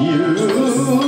you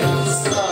Deus.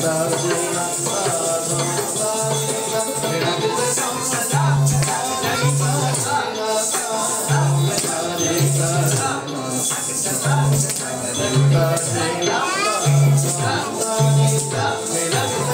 Love, love, love. love, they love, love, love, love, love, love, love, love,